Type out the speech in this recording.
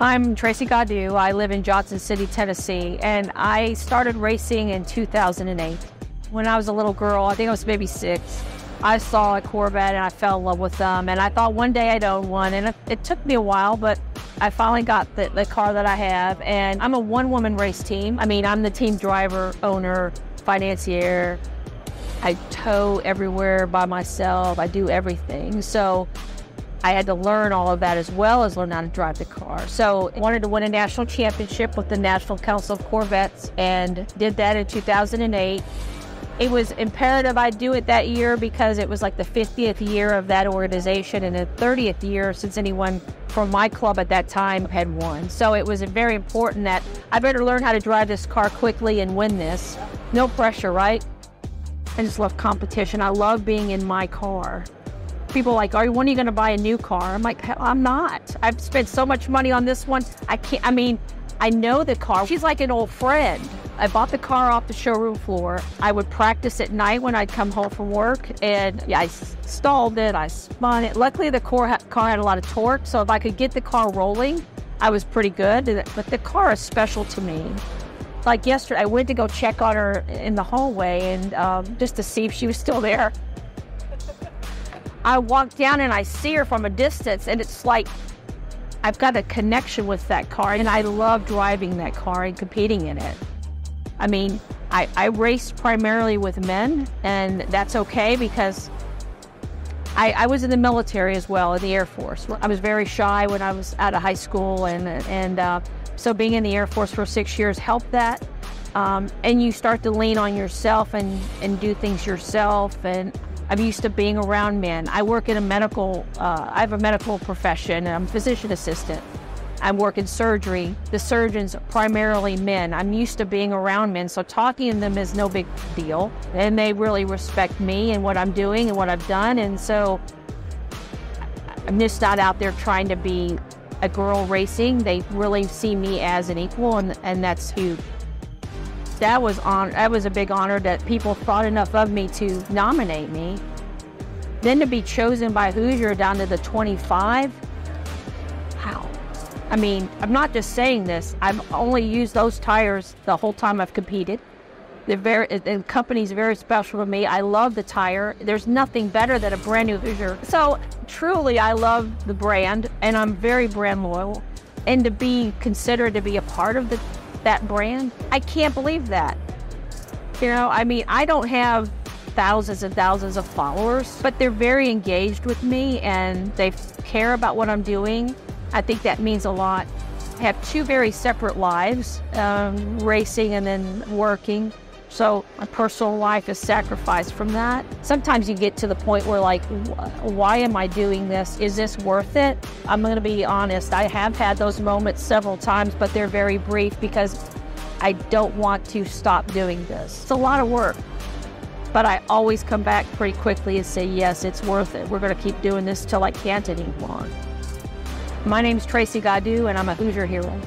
I'm Tracy Gaudu. I live in Johnson City, Tennessee, and I started racing in 2008. When I was a little girl, I think I was maybe six, I saw a Corvette and I fell in love with them. And I thought one day I'd own one. And it, it took me a while, but I finally got the, the car that I have. And I'm a one woman race team. I mean, I'm the team driver, owner, financier. I tow everywhere by myself, I do everything. So I had to learn all of that as well as learn how to drive the car. So I wanted to win a national championship with the National Council of Corvettes and did that in 2008. It was imperative I do it that year because it was like the 50th year of that organization and the 30th year since anyone from my club at that time had won. So it was very important that I better learn how to drive this car quickly and win this. No pressure, right? I just love competition. I love being in my car people like, "Are when are you going to buy a new car?" I'm like, "I'm not. I've spent so much money on this one. I can't. I mean, I know the car. She's like an old friend. I bought the car off the showroom floor. I would practice at night when I'd come home from work, and I stalled it. I spun it. Luckily, the car had a lot of torque, so if I could get the car rolling, I was pretty good. But the car is special to me. Like yesterday, I went to go check on her in the hallway and um, just to see if she was still there. I walk down and I see her from a distance, and it's like I've got a connection with that car, and I love driving that car and competing in it. I mean, I, I race primarily with men, and that's okay because I, I, was in the military as well, in the Air Force. I was very shy when I was out of high school, and and uh, so being in the Air Force for six years helped that. Um, and you start to lean on yourself and, and do things yourself. And I'm used to being around men. I work in a medical, uh, I have a medical profession. I'm a physician assistant. I work in surgery. The surgeons are primarily men. I'm used to being around men, so talking to them is no big deal. And they really respect me and what I'm doing and what I've done. And so I'm just not out there trying to be a girl racing. They really see me as an equal, and, and that's huge that was on that was a big honor that people thought enough of me to nominate me. Then to be chosen by Hoosier down to the 25. How? I mean, I'm not just saying this. I've only used those tires the whole time I've competed. They're very, the company's very special to me. I love the tire. There's nothing better than a brand new Hoosier. So truly, I love the brand, and I'm very brand loyal. And to be considered to be a part of the that brand. I can't believe that. You know, I mean, I don't have thousands and thousands of followers, but they're very engaged with me and they care about what I'm doing. I think that means a lot. I have two very separate lives um, racing and then working. So my personal life is sacrificed from that. Sometimes you get to the point where like, why am I doing this? Is this worth it? I'm to be honest. I have had those moments several times, but they're very brief because I don't want to stop doing this. It's a lot of work, but I always come back pretty quickly and say, yes, it's worth it. We're to keep doing this till I can't anymore. My name's Tracy Gaudu, and I'm a Hoosier hero.